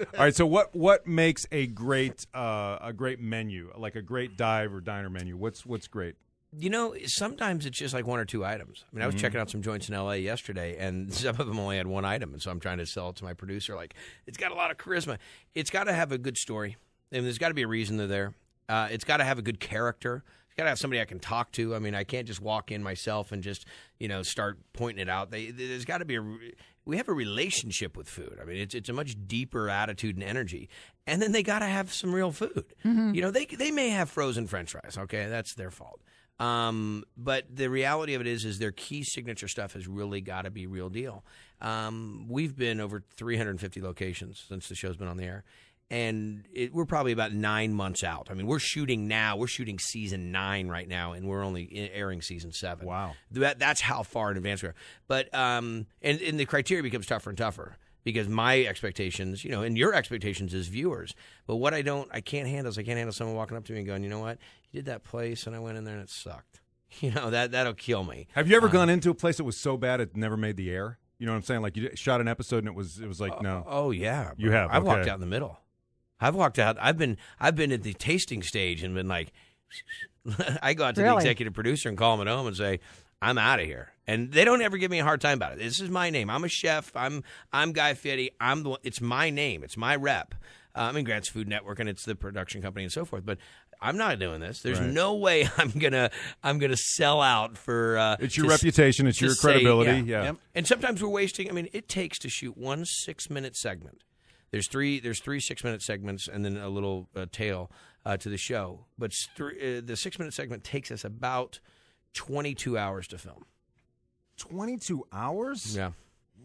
All right. So what what makes a great uh, a great menu like a great dive or diner menu? What's what's great? You know, sometimes it's just like one or two items. I mean, I was checking out some joints in LA yesterday, and some of them only had one item, and so I'm trying to sell it to my producer. Like, it's got a lot of charisma. It's got to have a good story, and there's got to be a reason they're there. Uh, it's got to have a good character. Got to have somebody I can talk to. I mean, I can't just walk in myself and just you know start pointing it out. They, there's got to be a. We have a relationship with food. I mean, it's it's a much deeper attitude and energy. And then they got to have some real food. You know, they they may have frozen French fries. Okay, that's their fault. Um, but the reality of it is, is their key signature stuff has really got to be real deal. Um, we've been over 350 locations since the show's been on the air, and it, we're probably about nine months out. I mean, we're shooting now. We're shooting season nine right now, and we're only airing season seven. Wow. that, that's how far in advance we are. But um, and, and the criteria becomes tougher and tougher because my expectations, you know, and your expectations as viewers. But what I don't, I can't handle is I can't handle someone walking up to me and going, you know what, you did that place, and I went in there and it sucked. You know that that'll kill me. Have you ever gone into a place that was so bad it never made the air? You know what I'm saying? Like you shot an episode and it was it was like no. Oh yeah, You have, I've walked out in the middle. I've walked out. I've been I've been at the tasting stage and been like, I go out to the executive producer and call him at home and say, I'm out of here. And they don't ever give me a hard time about it. This is my name. I'm a chef. I'm I'm Guy Fieri. I'm the. one- It's my name. It's my rep. Uh, I'm in Grant's Food Network and it's the production company and so forth. But I'm not doing this. There's Right. no way I'm gonna I'm gonna sell out for. Uh, It's your to reputation, it's to your say- credibility, yeah. and sometimes we're wasting. I mean, it takes to shoot one six minute segment. There's three. There's three six minute segments, and then a little uh, tail uh, to the show. But uh, the six minute segment takes us about twenty two hours to film. 22 hours? Yeah.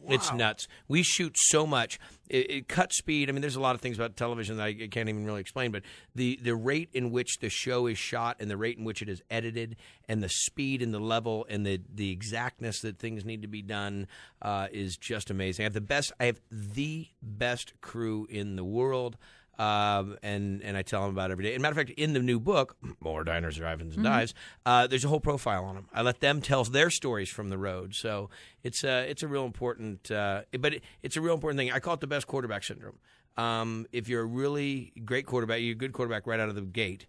It's nuts. We shoot so much. It, it cut speed. I mean, there's a lot of things about television that I can't even really explain. But the the rate in which the show is shot, and the rate in which it is edited, and the speed and the level and the the exactness that things need to be done uh, is just amazing. I have the best. I have the best crew in the world. Um, and and I tell them about every day. And matter of fact, in the new book, More Diners, Drive-ins, and Dives, uh, there's a whole profile on them. I let them tell their stories from the road. So it's a it's a real important, uh, but it, it's a real important thing. I call it the best quarterback syndrome. Um, if you're a really great quarterback, you're a good quarterback right out of the gate.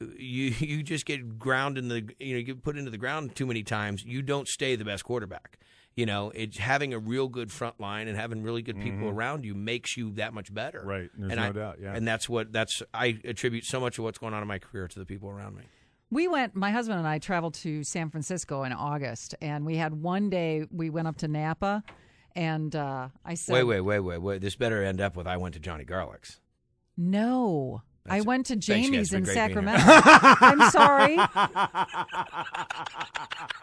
You you just get ground in the you know you get put into the ground too many times. You don't stay the best quarterback. You know, it's having a real good front line and having really good people around you makes you that much better. Mm-hmm. Right. There's and no I- doubt, yeah. And that's what that's I attribute so much of what's going on in my career to the people around me. We went, my husband and I traveled to San Francisco in August, and we had one day we went up to Napa, and uh, I said, Wait, wait, wait, wait, wait. This better end up with I went to Johnny Garlic's. No. I went to thanks, guys. Jamie's Been in great being here. Sacramento. I'm sorry.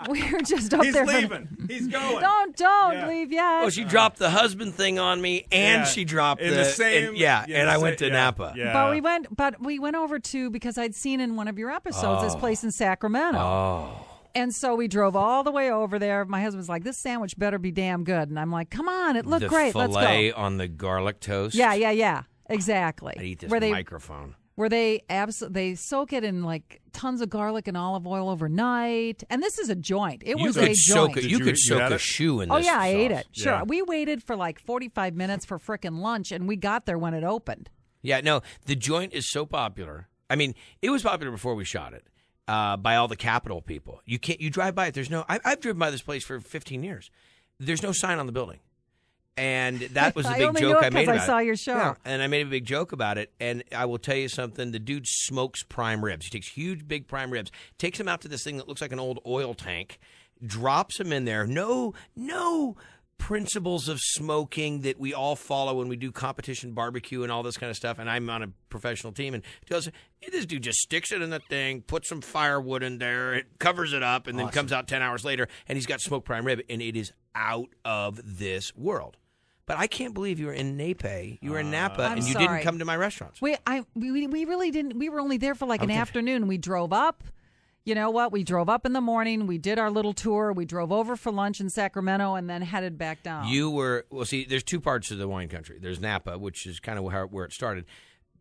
we were just up He's there. for- leaving. He's going. Don't, don't Yeah. leave yet. Oh, she dropped the husband thing on me, and Yeah. she dropped In the, the same- and- yeah, yeah, and I went sa- to yeah, Napa. yeah. But we went, but we went over to because I'd seen in one of your episodes this oh. place in Sacramento. Oh, And so we drove all the way over there. My husband's like, "This sandwich better be damn good," and I'm like, "Come on, it looked the great. Let's go." fillet go." on the garlic toast. Yeah, yeah, yeah. Exactly. I eat this where they microphone. where they abs- they soak it in like tons of garlic and olive oil overnight. And this is a joint. It You was could a soak joint. it. Did You you- could soak had a it? shoe in Oh this. yeah, I ate it. Sure. Yeah. We waited for like 45 minutes for frickin' lunch and we got there when it opened. Yeah, no, the joint is so popular. I mean, it was popular before we shot it uh, by all the capital people. You can't. You drive by it. There's no. I, I've driven by this place for 15 years. There's no sign on the building, and that was a big only joke knew it I made 'cause I saw it. your show. Yeah, and I made a big joke about it. And I will tell you something: the dude smokes prime ribs. He takes huge, big prime ribs, takes them out to this thing that looks like an old oil tank, drops them in there. No, no principles of smoking that we all follow when we do competition barbecue and all this kind of stuff. And I'm on a professional team, and does this dude just sticks it in the thing, puts some firewood in there, it covers it up, and then comes out ten hours later, and he's got smoked prime rib, and it is out of this world. But I can't believe you were in Nape, you were in Napa, I'm and you sorry. didn't come to my restaurants. We I we, we really didn't we were only there for like an afternoon. We drove up. You know what? We drove up in the morning. We did our little tour. We drove over for lunch in Sacramento and then headed back down. You were well. See, there's two parts of the wine country. There's Napa, which is kind of how, where it started,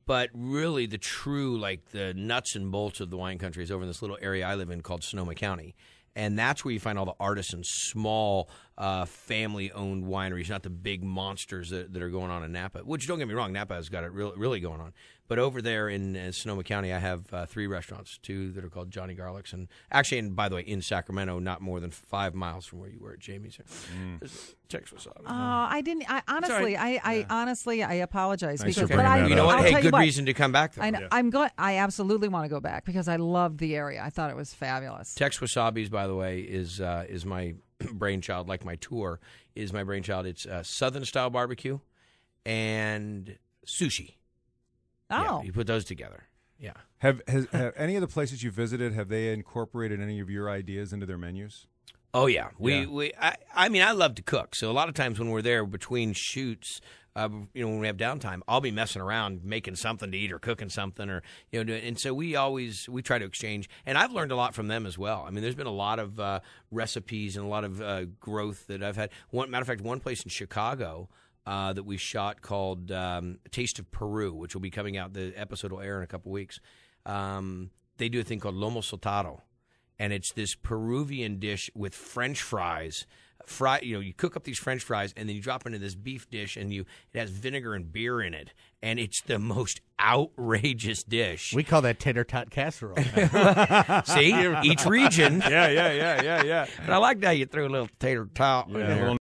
but really the true like the nuts and bolts of the wine country is over in this little area I live in called Sonoma County, and that's where you find all the artisans, small uh, family-owned wineries, not the big monsters that, that are going on in Napa. Which don't get me wrong, Napa has got it really, really going on. But over there in uh, Sonoma County, I have uh, three restaurants, two that are called Johnny Garlic's, and actually, and by the way, in Sacramento, not more than five miles from where you were at Jamie's. There's Tex Wasabi's. Uh, I didn't. I honestly, I, I honestly, I apologize Thanks because. bringing But I, that you know up. what? I'll hey, tell good you what, reason to come back. Though. I know, I'm going. I absolutely want to go back because I loved the area. I thought it was fabulous. Tex Wasabi's, by the way, is uh, is my brainchild. Like my tour is my brainchild. It's uh, Southern style barbecue and sushi. Oh, Yeah, you put those together. Yeah. Have, has, have any of the places you visited have they incorporated any of your ideas into their menus? Oh yeah, we Yeah. we. I, I mean, I love to cook, so a lot of times when we're there between shoots, uh, you know, when we have downtime, I'll be messing around making something to eat or cooking something, or you know, and so we always we try to exchange, and I've learned a lot from them as well. I mean, there's been a lot of uh, recipes and a lot of uh, growth that I've had. One matter of fact, one place in Chicago. Uh, that we shot called um, Taste of Peru, which will be coming out. The episode will air in a couple weeks. Um, they do a thing called lomo saltado, and it's this Peruvian dish with French fries. Fry, you know, you cook up these French fries and then you drop into this beef dish, and you it has vinegar and beer in it, and it's the most outrageous dish. We call that tater tot casserole. See, each region. Yeah, yeah, yeah, yeah, yeah. But I like how you threw a little tater tot in Yeah, a there. little